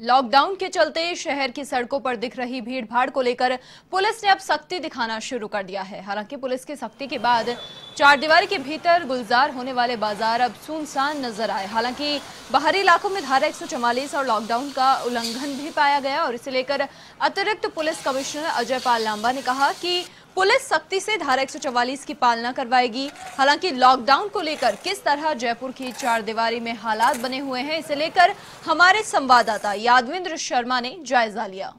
Lockdown के चलते शहर की सड़कों पर दिख रही भीड़ भाड़ को लेकर पुलिस ने अब सख्ती दिखाना शुरू कर दिया है। हालाँकि पुलिस की सख्ती के बाद चार दीवारी के भीतर गुलजार होने वाले बाज़ार अब सुनसान नज़र आए। हालाँकि बाहरी इलाकों में धारा एक सौ चौवालीस और लॉकडाउन का उल्लंघन भी पाया गया और इसे लेकर अतिरिक्त पुलिस कमिश्नर अजय पाल लांबा ने कहा कि पुलिस सख्ती से धारा एक सौ चौवालीस की पालना करवाएगी। हालाँकि लॉकडाउन को लेकर किस तरह जयपुर की चार दीवारी में हालात बने हुए हैं, इसे लेकर हमारे संवाददाता यादविंद्र शर्मा ने जायजा लिया।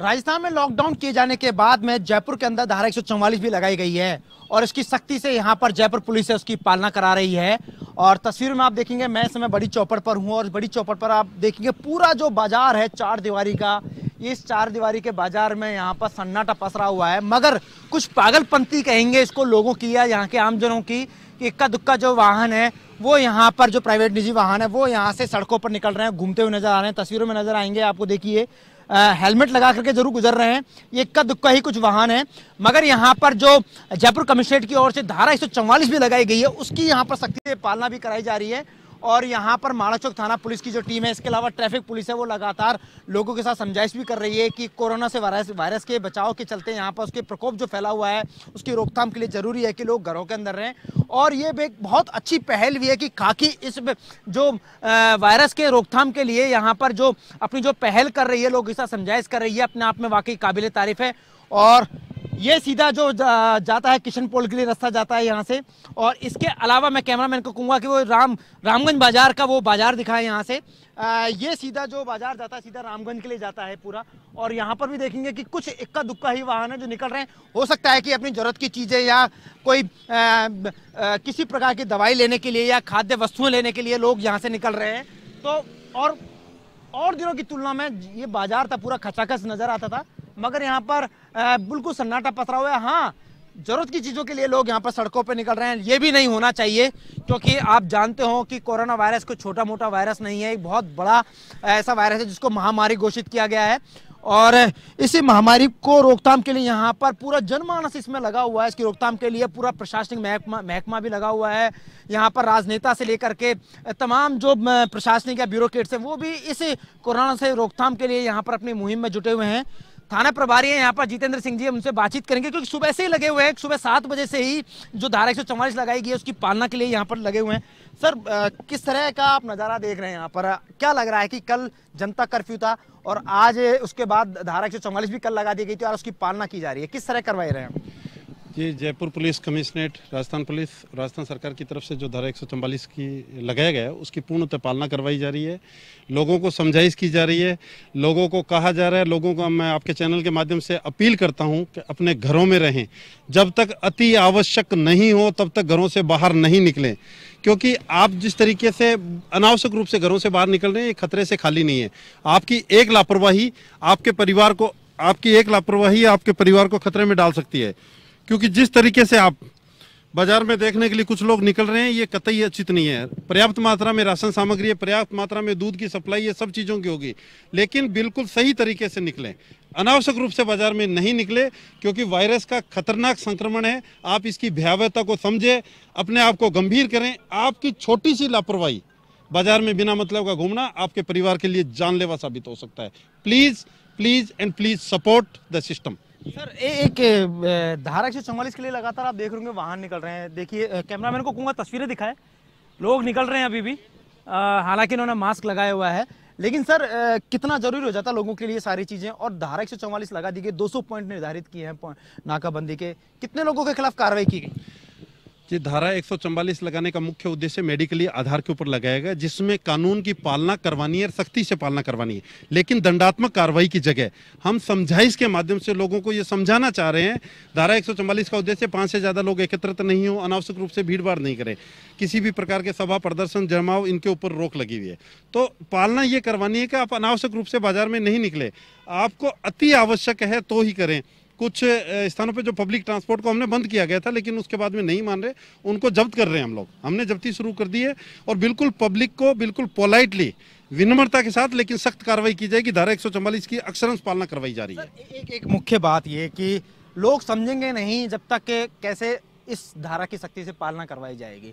राजस्थान में लॉकडाउन किए जाने के बाद में जयपुर के अंदर धारा एक सौ चौवालीस भी लगाई गई है और इसकी सख्ती से यहाँ पर जयपुर पुलिस है, उसकी पालना करा रही है। और तस्वीर में आप देखेंगे, मैं इस समय बड़ी चौपड़ पर हूँ और बड़ी चौपड़ पर आप देखेंगे, पूरा जो बाज़ार है चार दीवारी का इस चार दीवारी के बाज़ार में यहाँ पर सन्नाटा पसरा हुआ है। मगर कुछ पागलपंथी कहेंगे इसको लोगों की या यहाँ के आमजनों की कि इक्का दुक्का जो वाहन है, वो यहाँ पर जो प्राइवेट निजी वाहन है, वो यहाँ से सड़कों पर निकल रहे हैं, घूमते हुए नज़र आ रहे हैं, तस्वीरों में नज़र आएँगे, आपको देखिए हेलमेट लगा करके ज़रूर गुजर रहे हैं। ये इक्का दुक्का ही कुछ वाहन है, मगर यहाँ पर जो जयपुर कमिश्नरेट की ओर से धारा एक सौ चौवालिस भी लगाई गई है, उसकी यहाँ पर सख्ती पालना भी कराई जा रही है। और यहाँ पर माड़ाचौक थाना पुलिस की जो टीम है, इसके अलावा ट्रैफ़िक पुलिस है, वो लगातार लोगों के साथ समझाइश भी कर रही है कि कोरोना से वायरस वायरस के बचाव के चलते यहाँ पर उसके प्रकोप जो फैला हुआ है, उसकी रोकथाम के लिए ज़रूरी है कि लोग घरों के अंदर रहें। और ये एक बहुत अच्छी पहल भी है कि खाकी इस जो वायरस के रोकथाम के लिए यहाँ पर जो, अपनी जो पहल कर रही है, लोग इसका समझाइश कर रही है, अपने आप में वाकई काबिल तारीफ़ है। और ये सीधा जो जा, जाता है किशन पोल के लिए रास्ता जाता है यहाँ से। और इसके अलावा मैं कैमरामैन को कहूँगा कि वो राम रामगंज बाज़ार का वो बाज़ार दिखाए यहाँ से। आ, ये सीधा जो बाज़ार जाता है सीधा रामगंज के लिए जाता है पूरा। और यहाँ पर भी देखेंगे कि कुछ इक्का दुक्का ही वाहन है जो निकल रहे हैं। हो सकता है कि अपनी ज़रूरत की चीज़ें या कोई आ, आ, किसी प्रकार की दवाई लेने के लिए या खाद्य वस्तुएँ लेने के लिए लोग यहाँ से निकल रहे हैं। तो और और दिनों की तुलना में ये बाज़ार था पूरा खचाखच नज़र आता था। मगर यहाँ पर बिल्कुल सन्नाटा पसरा हुआ है। हाँ ज़रूरत की चीज़ों के लिए लोग यहाँ पर सड़कों पर निकल रहे हैं। ये भी नहीं होना चाहिए, क्योंकि आप जानते हो कि कोरोना वायरस कोई छोटा मोटा वायरस नहीं है। एक बहुत बड़ा ऐसा वायरस है जिसको महामारी घोषित किया गया है। और इसी महामारी को रोकथाम के लिए यहाँ पर पूरा जनमानस इसमें लगा हुआ है। इसकी रोकथाम के लिए पूरा प्रशासनिक महकमा महकमा भी लगा हुआ है। यहाँ पर राजनेता से लेकर के तमाम जो प्रशासनिक या ब्यूरोक्रेट्स हैं, वो भी इस कोरोना से रोकथाम के लिए यहाँ पर अपनी मुहिम में जुटे हुए हैं। थाना प्रभारी है, यहाँ पर जितेंद्र सिंह जी उनसे बातचीत करेंगे, क्योंकि सुबह से ही लगे हुए हैं सुबह सात बजे से ही जो धारा एक सौ चौवालीस लगाई गई है, उसकी पालना के लिए यहाँ पर लगे हुए हैं। सर किस तरह का आप नज़ारा देख रहे हैं यहाँ पर? क्या लग रहा है कि कल जनता कर्फ्यू था और आज उसके बाद धारा एक सौ चौवालीस भी कल लगा दी गई थी और उसकी पालना की जा रही है? किस तरह करवाई रहे हैं ये Jaipur police commissionerate, Rajasthan police, Rajasthan सरकार की तरफ़ से जो धारा एक की लगाया गया है, उसकी पूर्णतः पालना करवाई जा रही है। लोगों को समझाइश की जा रही है, लोगों को कहा जा रहा है, लोगों को मैं आपके चैनल के माध्यम से अपील करता हूँ कि अपने घरों में रहें। जब तक अति आवश्यक नहीं हो, तब तक घरों से बाहर नहीं निकलें। क्योंकि आप जिस तरीके से अनावश्यक रूप से घरों से बाहर निकल रहे हैं, ये खतरे से खाली नहीं है। आपकी एक लापरवाही आपके परिवार को, आपकी एक लापरवाही आपके परिवार को खतरे में डाल सकती है। क्योंकि जिस तरीके से आप बाज़ार में देखने के लिए कुछ लोग निकल रहे हैं, ये कतई उचित नहीं है। पर्याप्त मात्रा में राशन सामग्री है, पर्याप्त मात्रा में दूध की सप्लाई ये सब चीज़ों की होगी। लेकिन बिल्कुल सही तरीके से निकलें। अनावश्यक रूप से बाज़ार में नहीं निकले, क्योंकि वायरस का खतरनाक संक्रमण है। आप इसकी भयावहता को समझे, अपने आप को गंभीर करें। आपकी छोटी सी लापरवाही बाज़ार में बिना मतलब का घूमना आपके परिवार के लिए जानलेवा साबित हो सकता है। Please please and please support the system. Sir एक धारा एक सौ चौवालीस के लिए लगातार आप देख रहे होंगे वाहन निकल रहे हैं। देखिए कैमरामैन को कूँगा तस्वीरें दिखाए। लोग निकल रहे हैं अभी भी। हालाँकि इन्होंने मास्क लगाया हुआ है। लेकिन सर आ, कितना ज़रूरी हो जाता है लोगों के लिए सारी चीज़ें? और धारा एक सौ चौवालीस लगा दी गई 200 पॉइंट निर्धारित किए हैं नाकाबंदी के। कितने लोगों के खिलाफ कार्रवाई की गई? जी, धारा एक लगाने का मुख्य उद्देश्य मेडिकली आधार के ऊपर लगाया गया, जिसमें कानून की पालना करवानी है सख्ती से पालना करवानी है। लेकिन दंडात्मक कार्रवाई की जगह, हम समझाइश के माध्यम से लोगों को ये समझाना चाह रहे हैं, धारा एक का उद्देश्य पाँच से ज़्यादा लोग एकत्रित नहीं हो, अनावश्यक रूप से भाड़ नहीं करें। किसी भी प्रकार के सभा, प्रदर्शन, जमाव इनके ऊपर रोक लगी हुई है। तो पालना ये करवानी है कि आप अनावश्यक रूप से बाज़ार में नहीं निकले, आपको अति आवश्यक है तो ही करें। कुछ स्थानों पे जो पब्लिक ट्रांसपोर्ट को हमने बंद किया गया था, लेकिन उसके बाद में नहीं मान रहे, उनको जब्त कर रहे हैं हम लोग। हमने जब्ती शुरू कर दी है और बिल्कुल पब्लिक को बिल्कुल पोलाइटली विनम्रता के साथ, लेकिन सख्त कार्रवाई की जाएगी। धारा एक की अक्षरंश पालना करवाई जा रही है। एक एक मुख्य बात ये कि लोग समझेंगे नहीं जब तक कैसे इस धारा की सख्ती से पालना करवाई जाएगी।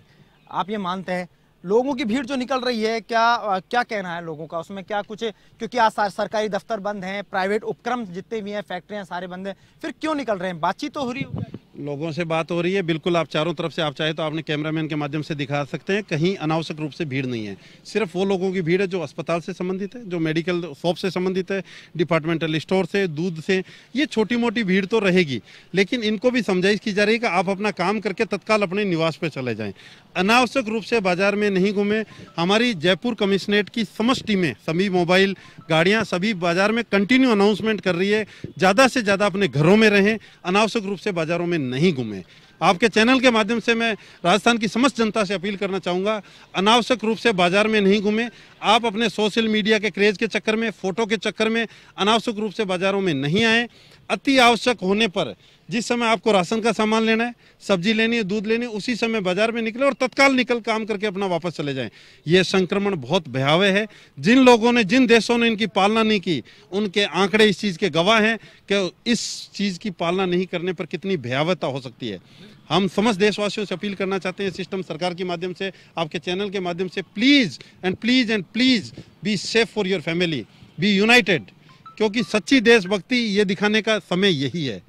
आप ये मानते हैं? लोगों की भीड़ जो निकल रही है, क्या क्या कहना है लोगों का? उसमें क्या कुछ, क्योंकि आज सार- सरकारी दफ्तर बंद हैं प्राइवेट उपक्रम जितने भी हैं फैक्ट्रियाँ सारे बंद हैं, फिर क्यों निकल रहे हैं? बातचीत तो हो रही होगी लोगों से बात हो रही है। बिल्कुल आप चारों तरफ़ से, आप चाहे तो आपने कैमरामैन के माध्यम से दिखा सकते हैं। कहीं अनावश्यक रूप से भीड़ नहीं है। सिर्फ़ वो लोगों की भीड़ है जो अस्पताल से संबंधित है, जो मेडिकल शॉप से संबंधित है, डिपार्टमेंटल स्टोर से, दूध से। ये छोटी मोटी भीड़ तो रहेगी। लेकिन इनको भी समझाइश की जा रही है कि आप अपना काम करके तत्काल अपने निवास पर चले जाएँ। अनावश्यक रूप से बाज़ार में नहीं घूमें। हमारी जयपुर कमिश्नरेट की समस्त टीमें, सभी मोबाइल गाड़ियाँ, सभी बाज़ार में कंटिन्यू अनाउंसमेंट कर रही है। ज़्यादा से ज़्यादा अपने घरों में रहें। अनावश्यक रूप से बाजारों में नहीं घूमें। आपके चैनल के माध्यम से मैं राजस्थान की समस्त जनता से अपील करना चाहूँगा, अनावश्यक रूप से बाज़ार में नहीं घूमें। आप अपने सोशल मीडिया के क्रेज के चक्कर में, फ़ोटो के चक्कर में अनावश्यक रूप से बाजारों में नहीं आए। अति आवश्यक होने पर जिस समय आपको राशन का सामान लेना है, सब्ज़ी लेनी है, दूध लेनी है, उसी समय बाज़ार में निकले और तत्काल निकल काम करके अपना वापस चले जाएँ। ये संक्रमण बहुत भयावह है। जिन लोगों ने, जिन देशों ने इनकी पालना नहीं की, उनके आंकड़े इस चीज़ के गवाह हैं कि इस चीज़ की पालना नहीं करने पर कितनी भयावहता हो सकती है। हम समस्त देशवासियों से अपील करना चाहते हैं सिस्टम सरकार के माध्यम से, आपके चैनल के माध्यम से, please and please and please be safe for your family, be united. क्योंकि सच्ची देशभक्ति ये दिखाने का समय यही है।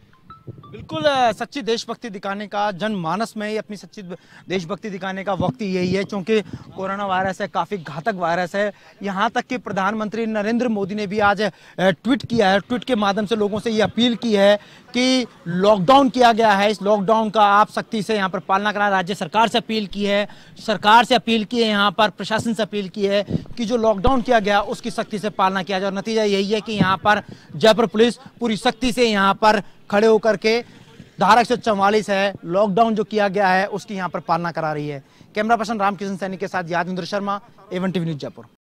बिल्कुल सच्ची देशभक्ति दिखाने का जनमानस में ही अपनी सच्ची देशभक्ति दिखाने का वक्त यही है क्योंकि कोरोना वायरस है, काफ़ी घातक वायरस है। यहाँ तक कि प्रधानमंत्री नरेंद्र मोदी ने भी आज ट्वीट किया है, ट्वीट के माध्यम से लोगों से ये अपील की है कि लॉकडाउन किया गया है। इस लॉकडाउन का आप सख्ती से यहाँ पर पालना करा राज्य सरकार से अपील की है। सरकार से अपील की है यहाँ पर, प्रशासन से अपील की है कि जो लॉकडाउन किया गया, उसकी सख्ती से पालना किया जाए। और नतीजा यही है कि यहाँ पर जयपुर पुलिस पूरी सख्ती से यहाँ पर खड़े होकर के धारा एक सौ चौवालीस है लॉकडाउन जो किया गया है, उसकी यहाँ पर पालना करा रही है। कैमरा पर्सन रामकिशन सैनी के साथ Yadvindra Sharma A one TV news Jaipur.